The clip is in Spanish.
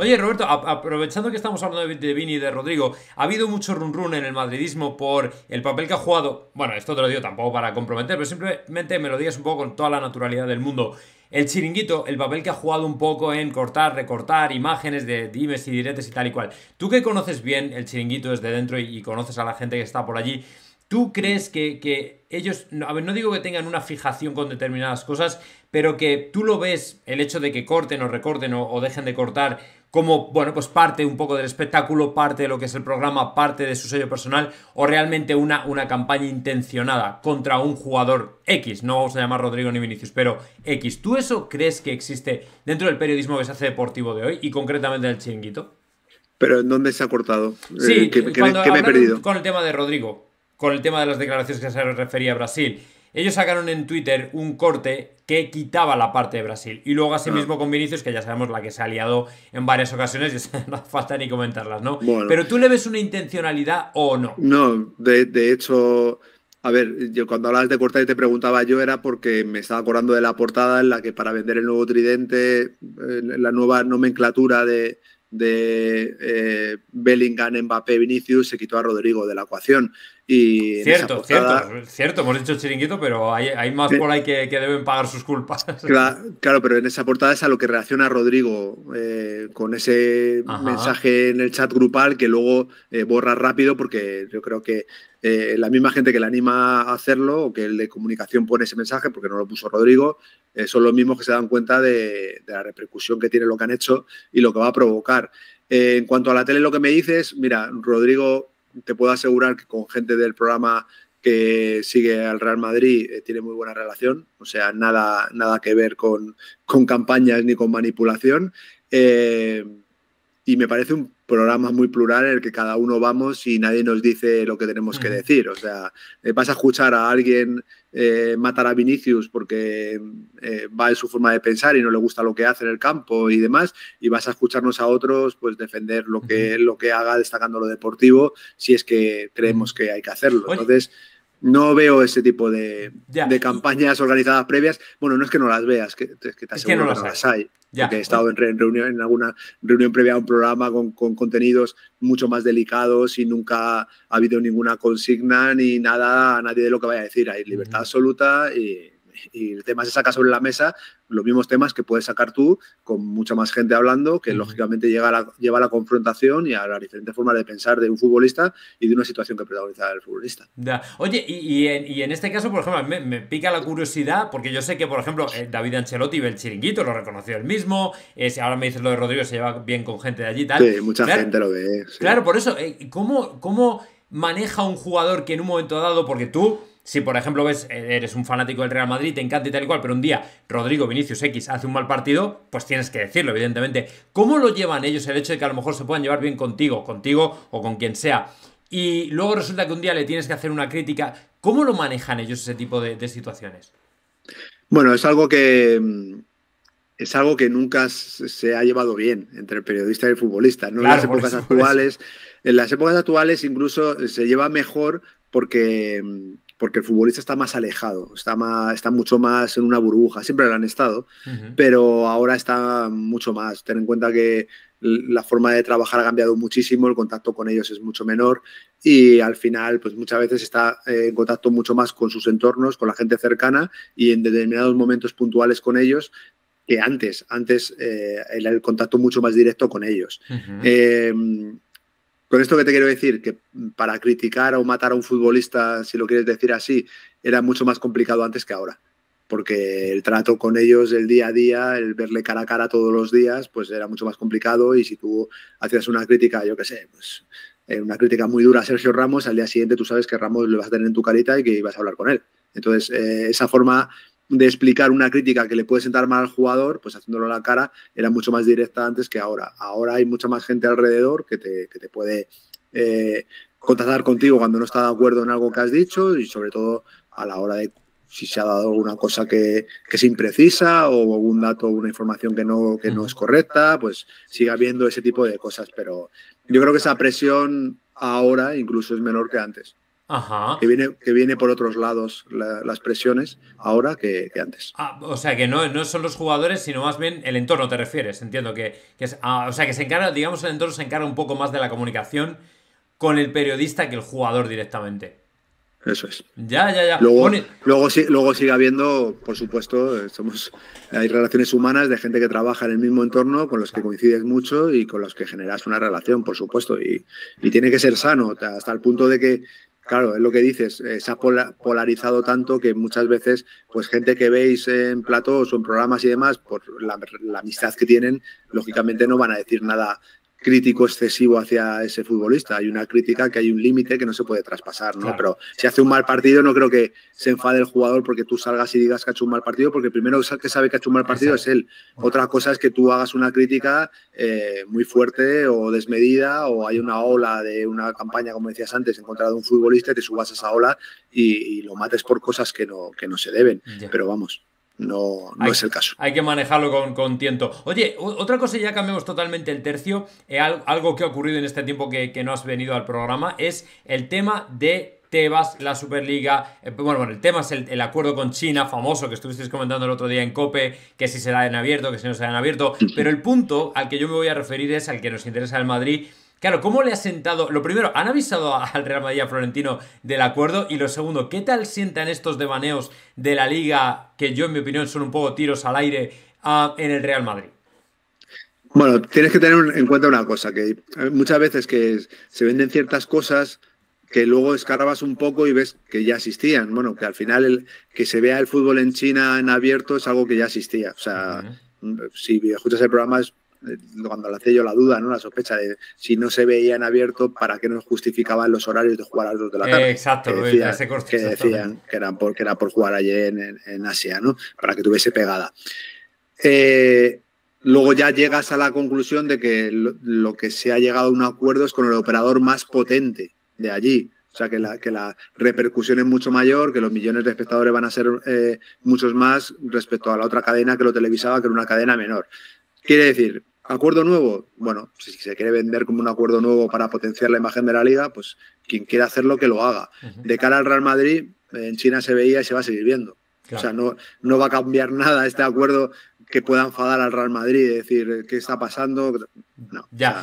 Oye, Roberto, aprovechando que estamos hablando de Vini y de Rodrigo, ha habido mucho run run en el madridismo por el papel que ha jugado. Bueno, esto te lo digo tampoco para comprometer, pero simplemente me lo digas un poco con toda la naturalidad del mundo. El chiringuito, el papel que ha jugado un poco en cortar, recortar imágenes de dimes y diretes y tal y cual. Tú que conoces bien el chiringuito desde dentro y, conoces a la gente que está por allí, ¿tú crees que, ellos, a ver, no digo que tengan una fijación con determinadas cosas, pero que tú lo ves, el hecho de que corten o recorten o dejen de cortar, como, bueno, pues parte un poco del espectáculo, parte de lo que es el programa, parte de su sello personal, o realmente una, una campaña intencionada contra un jugador X, no vamos a llamar Rodrigo ni Vinicius, pero X. ¿Tú eso crees que existe dentro del periodismo que se hace deportivo de hoy y concretamente del chiringuito? ¿Pero en dónde se ha cortado? Sí, eh, ¿qué, me he perdido? Con el tema de Rodrigo, con el tema de las declaraciones que se refería a Brasil. Ellos sacaron en Twitter un corte que quitaba la parte de Brasil. Y luego asimismo ah. con Vinicius, que ya sabemos la que se ha liado en varias ocasiones, y no falta ni comentarlas, ¿no? Pero tú le ves una intencionalidad o no. No, de, hecho, a ver, yo cuando hablabas de cortar y te preguntaba yo era porque me estaba acordando de la portada en la que para vender el nuevo tridente, eh, la nueva nomenclatura de, de eh, Bellingham, Mbappé, Vinicius, se quitó a Rodrigo de la ecuación. Y cierto, cierto, cierto, hemos dicho chiringuito, pero hay, hay más por ahí que, que, deben pagar sus culpas. Claro, pero en esa portada es a lo que reacciona Rodrigo eh, con ese mensaje en el chat grupal que luego eh, borra rápido porque yo creo que eh, la misma gente que le anima a hacerlo o que el de comunicación pone ese mensaje porque no lo puso Rodrigo, son los mismos que se dan cuenta de, de, la repercusión que tiene lo que han hecho y lo que va a provocar. en cuanto a la tele, lo que me dices, mira, Rodrigo te puedo asegurar que con gente del programa que sigue al Real Madrid eh, tiene muy buena relación, o sea, nada, nada que ver con, con campañas ni con manipulación. Eh, y me parece un programa muy plural en el que cada uno vamos y nadie nos dice lo que tenemos que decir. O sea, vas a escuchar a alguien eh, matar a Vinicius porque eh, va en su forma de pensar y no le gusta lo que hace en el campo y demás, y vas a escucharnos a otros pues defender lo que, lo que haga destacando lo deportivo si es que creemos que hay que hacerlo. Entonces no veo ese tipo de, de, campañas organizadas previas. Bueno, no es que no las veas, que, que te aseguro que no, las hay. Porque he estado en, reunión, en alguna reunión previa a un programa con, con, contenidos mucho más delicados y nunca ha habido ninguna consigna ni nada a nadie de lo que vaya a decir. Hay libertad absoluta y y el tema se saca sobre la mesa, los mismos temas que puedes sacar tú con mucha más gente hablando, que lógicamente llega la, lleva a la confrontación y a las diferentes formas de pensar de un futbolista y de una situación que protagoniza el futbolista. Oye, y, en, este caso, por ejemplo, me, pica la curiosidad, porque yo sé que, por ejemplo, eh, David Ancelotti ve el chiringuito, lo reconoció él mismo, eh, ahora me dices lo de Rodrigo, se lleva bien con gente de allí tal. Sí, mucha gente lo ve. Claro, por eso, eh, ¿cómo, ¿cómo maneja un jugador que en un momento dado, porque tú si, por ejemplo, ves, eh, eres un fanático del Real Madrid, te encanta y tal y cual, pero un día Rodrigo Vinicius X hace un mal partido, pues tienes que decirlo, evidentemente. ¿Cómo lo llevan ellos el hecho de que a lo mejor se puedan llevar bien contigo, contigo o con quien sea? Y luego resulta que un día le tienes que hacer una crítica. ¿Cómo lo manejan ellos ese tipo de, situaciones? Bueno, es algo que mm, es algo que nunca se ha llevado bien entre el periodista y el futbolista. ¿no? en las épocas actuales, en las épocas actuales incluso se lleva mejor porque mm, porque el futbolista está más alejado, está, más, está mucho más en una burbuja, siempre lo han estado, pero ahora está mucho más. Ten en cuenta que la forma de trabajar ha cambiado muchísimo, el contacto con ellos es mucho menor y al final pues muchas veces está eh, en contacto mucho más con sus entornos, con la gente cercana y en determinados momentos puntuales con ellos que antes, antes eh, el, contacto mucho más directo con ellos. Con esto que te quiero decir, que para criticar o matar a un futbolista, si lo quieres decir así, era mucho más complicado antes que ahora. Porque el trato con ellos, el día a día, el verle cara a cara todos los días, pues era mucho más complicado. Y si tú hacías una crítica, yo qué sé, pues eh, una crítica muy dura a Sergio Ramos, al día siguiente tú sabes que Ramos le vas a tener en tu carita y que ibas a hablar con él. Entonces, eh, esa forma de explicar una crítica que le puede sentar mal al jugador, pues haciéndolo a la cara, era mucho más directa antes que ahora. Ahora hay mucha más gente alrededor que te, que te puede eh, contactar contigo cuando no está de acuerdo en algo que has dicho y sobre todo a la hora de si se ha dado alguna cosa que, que es imprecisa o algún dato o una información que no, que no es correcta, pues sigue habiendo ese tipo de cosas. Pero yo creo que esa presión ahora incluso es menor que antes. Que, viene, que viene por otros lados las presiones ahora que, antes. Ah, o sea, que no, no son los jugadores, sino más bien el entorno, te refieres. Entiendo que, es, ah, o sea, que se encarga, digamos, el entorno se encarga un poco más de la comunicación con el periodista que el jugador directamente. Eso es. Ya, ya, ya. Luego, luego, luego, sigue habiendo, por supuesto, somos, hay relaciones humanas de gente que trabaja en el mismo entorno, con los que coincides mucho y con los que generas una relación, por supuesto. Y, y tiene que ser sano, hasta el punto de que Claro, es lo que dices, eh, se ha polarizado tanto que muchas veces, pues gente que veis en platos o en programas y demás, por la, la, amistad que tienen, lógicamente no van a decir nada crítico excesivo hacia ese futbolista. Hay una crítica que hay un límite que no se puede traspasar, ¿no? Pero si hace un mal partido, no creo que se enfade el jugador porque tú salgas y digas que ha hecho un mal partido, porque el primero que sabe que ha hecho un mal partido es él. Otra cosa es que tú hagas una crítica eh, muy fuerte o desmedida, o hay una ola de una campaña, como decías antes, en contra de un futbolista y te subas a esa ola y, lo mates por cosas que no, que no se deben. Pero vamos no, no es el caso. Hay que manejarlo con, con, tiento. Oye, otra cosa, ya cambiamos totalmente el tercio. Eh, algo que ha ocurrido en este tiempo que, no has venido al programa es el tema de Tebas, la Superliga. Eh, bueno, bueno, el tema es el, acuerdo con China, famoso, que estuvisteis comentando el otro día en COPE, que si será en abierto, que si no será en abierto. Pero el punto al que yo me voy a referir es al que nos interesa el Madrid Claro, ¿cómo le ha sentado? Lo primero, ¿han avisado al Real Madrid a Florentino del acuerdo? Y lo segundo, ¿qué tal sientan estos devaneos de la liga, que yo en mi opinión son un poco tiros al aire, en el Real Madrid? Bueno, tienes que tener en cuenta una cosa, que muchas veces que se venden ciertas cosas que luego escarbas un poco y ves que ya existían. Bueno, que al final el, que se vea el fútbol en China en abierto es algo que ya existía. O sea, si escuchas el programa es cuando le hacía yo la duda, ¿no? La sospecha de si no se veían abierto, ¿para qué nos justificaban los horarios de jugar a las 2 de la tarde? exacto, que decían, que, decían que, eran por, era por jugar allí en, Asia, ¿no? Para que tuviese pegada. Eh, luego ya llegas a la conclusión de que lo, que se ha llegado a un acuerdo es con el operador más potente de allí. O sea, que la, que la repercusión es mucho mayor, que los millones de espectadores van a ser eh, muchos más respecto a la otra cadena que lo televisaba, que era una cadena menor. Quiere decir, ¿acuerdo nuevo? Bueno, si se quiere vender como un acuerdo nuevo para potenciar la imagen de la liga, pues quien quiera hacerlo que lo haga. De cara al Real Madrid, en China se veía y se va a seguir viendo. O sea, no, no va a cambiar nada este acuerdo que pueda enfadar al Real Madrid decir qué está pasando. No. Ya,